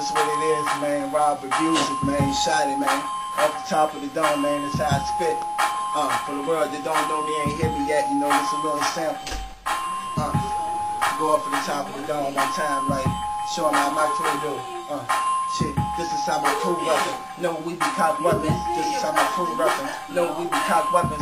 This is what it is, man. Rob Music, man. Shotty, man. Off the top of the dome, man. That's how I spit. Uh, for the world that don't know, they ain't hear me yet. You know, this is a little sample. Uh, go off of the top of the dome one time, like, show them how my crew do. Uh, shit, this is how my crew weapon. No, we be cock weapons. This is how my crew weapon. No, we be cock weapons.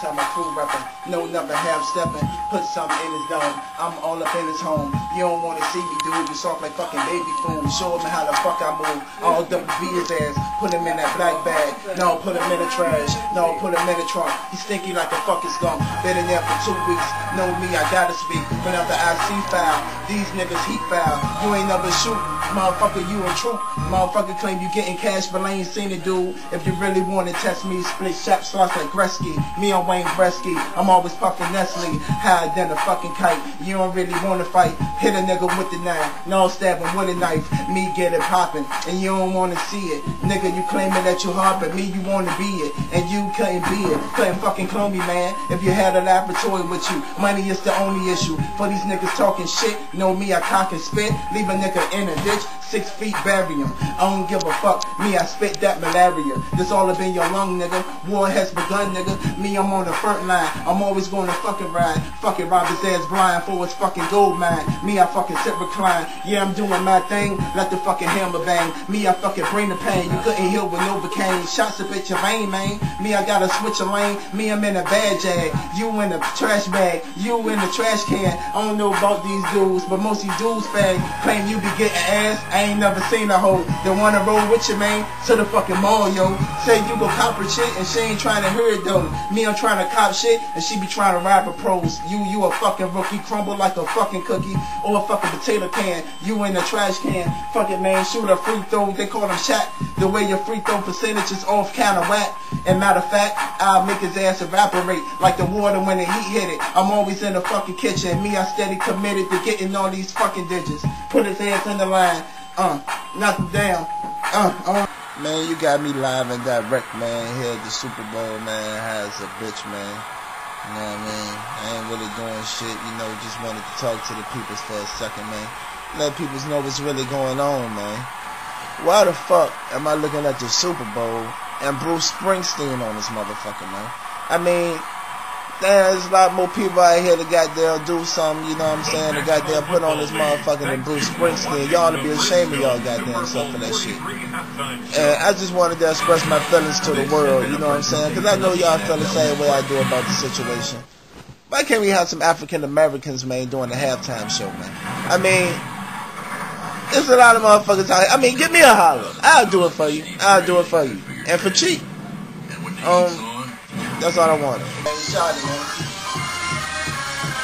How my crew reppin'. No, never half steppin'. Put something in his dome. I'm all up in his home. You don't wanna see me, dude. You soft like fucking baby food. Show him how the fuck I move. All double B his ass. Put him in that black bag. No, put him in the trash. No, put him in the trunk. He stinky like a fucking skunk. Been in there for two weeks. Know me, I gotta speak. But after I see foul, these niggas heat foul. You ain't never shoot. Motherfucker, you in truth. Motherfucker claim you getting cash, but I ain't seen it, dude. If you really wanna test me, split shot slots like Gretzky. Me on Wayne Gretzky. I'm always puffing Nestle, higher than a fucking kite. You don't really wanna fight, hit a nigga with the knife. No stabbing with a knife, me get it popping, and you don't wanna see it. Nigga, you claiming that you hard, but me you wanna be it, and you couldn't be it. Couldn't fucking clone me, man. If you had a laboratory with you, money is the only issue. For these niggas talking shit, know me, I cock and spit, leave a nigga in a ditch, six feet bury. I don't give a fuck, me, I spit that malaria. This all up in your lung, nigga. War has begun, nigga. Me, I'm on the front line. I'm always going to fucking ride. Fucking rob his ass blind for his fucking gold mine. Me, I fucking sit recline. Yeah, I'm doing my thing. Let the fucking hammer bang. Me, I fucking bring the pain. You couldn't heal with Novocaine. Shots up at your vein, man. Me, I gotta switch a lane. Me, I'm in a bad jag. You in a trash bag. You in the trash can. I don't know about these dudes, but most these dudes fag. Claim you be getting ass. I ain't never seen a hoe that wanna roll with you, man. To the fucking mall, yo. Say you go copper shit and she ain't trying to hear it though. Me, I'm trying to cop shit and she be trying to rap a pros. You, you a fucking rookie, crumble like a fucking cookie or a fucking potato can. You in a trash can. Fuck it, man, shoot a free throw. They call him Shaq. The way your free throw percentage is off kinda whack. And matter of fact, I'll make his ass evaporate like the water when the heat hit it. I'm always in the fucking kitchen. Me, I steady committed to getting all these fucking digits. Put his ass in the line. Uh, knock him down. Uh, uh. Man, you got me live and direct, man, here at the Super Bowl, man, as a bitch, man. You know what I mean? I ain't really doing shit, you know, just wanted to talk to the peoples for a second, man. Let peoples know what's really going on, man. Why the fuck am I looking at the Super Bowl and Bruce Springsteen on this motherfucker, man? I mean, there's a lot more people out here that goddamn do something, you know what I'm saying, that goddamn put on this motherfucker than Bruce Springsteen. Y'all to be ashamed of y'all goddamn self for that shit. And I just wanted to express my feelings to the world, you know what I'm saying, because I know y'all feel the same way I do about the situation. Why can't we have some African Americans, man, doing the halftime show, man? I mean, there's a lot of motherfuckers out here. I mean, give me a holler. I'll do it for you. I'll do it for you. And for cheap. Um, that's all I wanted. Man, man.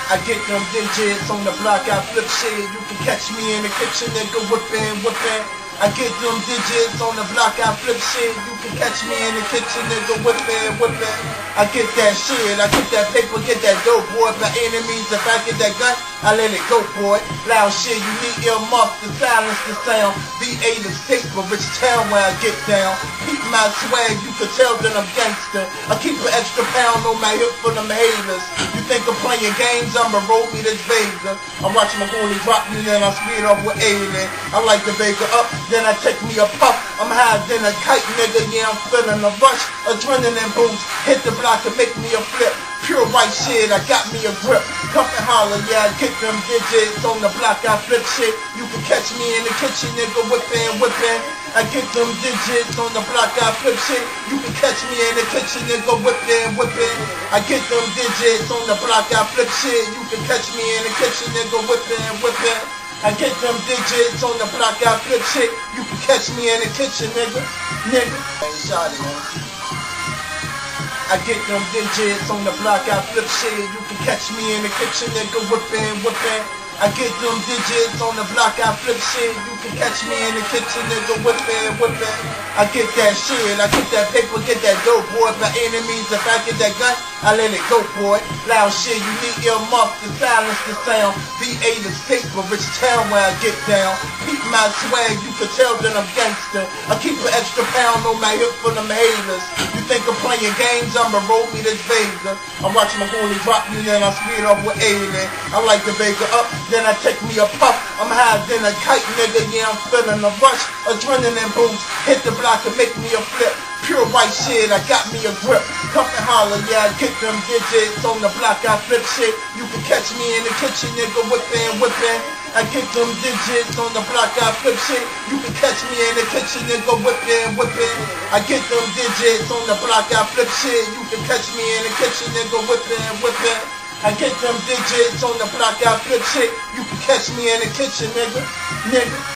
I get them digits on the block, I flip shit. You can catch me in the kitchen, nigga, whipping, whipping. I get them digits on the block, I flip shit. You can catch me in the kitchen, nigga, whipping, whipping. I get that shit, I get that paper, get that dope, boy. My enemies, if I get that gun, I let it go, boy. Loud shit, you need earmuffs to silence the sound. VA the state, but rich town where I get down. Keep my swag, you can tell that I'm gangster. I keep an extra pound on my hip for them haters. You think I'm playing games? I'ma roll me this Vader. I'm watching my holy drop me, then I speed off with alien. I like the Baker up, then I take me a puff. I'm higher than a kite, nigga. Yeah, I'm feeling a rush. Adrenaline boost, hit the block and make me a flip. Pure white shit, I got me a grip. Cup and holler, yeah, I get them digits on the block, I flip shit. You can catch me in the kitchen, nigga, whipping, whipping. I get them digits on the block, I flip shit. You can catch me in the kitchen, nigga, whipping, whipping. I get them digits on the block, I flip shit. You can catch me in the kitchen, nigga, whipping, whipping. I get them digits on the block, I flip shit. You can catch me in the kitchen, nigga, nigga. Shotty, man. I get them digits on the block, I flip shit. You can catch me in the kitchen, nigga, whipping, whipping. I get them digits on the block, I flip shit. You can catch me in the kitchen, nigga, whipping, whipping. I get that shit, I get that paper, get that dope, boy. My enemies, if I get that gun, I let it go, boy. Loud shit, you need earmuffs to silence the sound. VA the state, but rich town where I get down. Keep my swag, you can tell that I'm gangster. I keep an extra pound on my hip for them haters. You think I'm playing games? I'ma roll me this Vader. I'm watching my holy drop me, then I speed off with alien. I like the Baker up, then I take me a puff. I'm higher than a kite, nigga. Yeah, I'm feeling a rush. Adrenaline boost. Hit the block and make me a flip. Pure white shit, I got me a grip. Cuff and holler, yeah, I get them digits. On the block, I flip shit. You can catch me in the kitchen, nigga, whipping, whipping. I get them digits on the block, I flip shit. You can catch me in the kitchen, nigga, whipping, whipping. I get them digits on the block, I flip shit. You can catch me in the kitchen, nigga, whipping, whipping. I get them digits on the block, I flip shit. You can catch me in the kitchen, nigga, nigga.